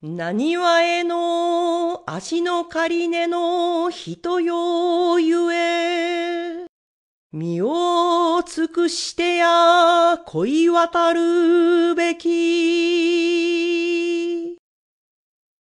何わえの足の借り根の人よゆえ。身を尽くしてや恋渡るべ。